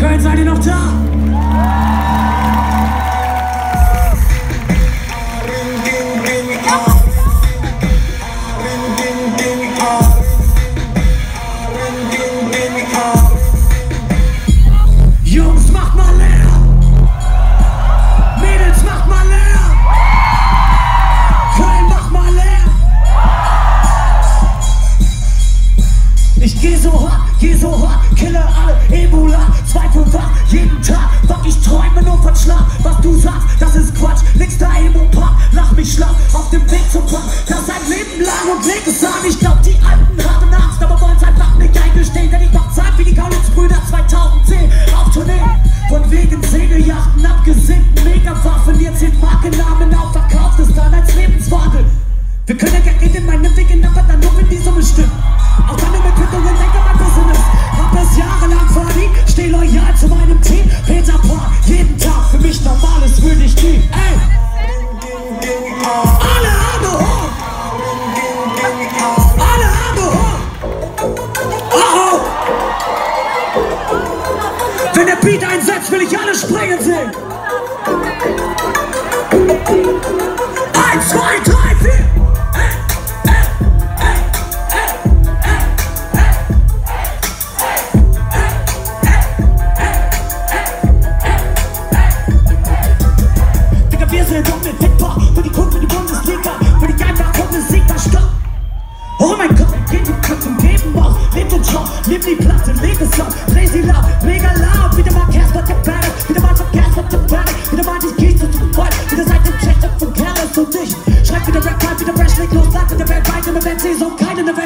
Köln, seid ihr noch da? Geh so hart, kille alle Ebola, zweifelfach, jeden Tag, fuck, ich träume nur von Schlaf, was du sagst, das ist Quatsch, nix da Emo-Pop, lach mich schlapp, auf dem Weg zum Pub, das ein Leben lang und leg es an, ich glaub, die Alten haben Angst, aber wollen's einfach nicht eingestehen, denn ich mach Zeit wie die Kaulitz-Brüder 2010, auf Tournee, von wegen Segelyachten, abgesinkten Megawaffen, jetzt sind Markennamen aufverkauft, ist Beat einsetzt, will ich alle springen sehen. Eins, zwei, drei, vier. Digga, wir sind unbesiegbar für die Kunden. Zimmer that so all kind of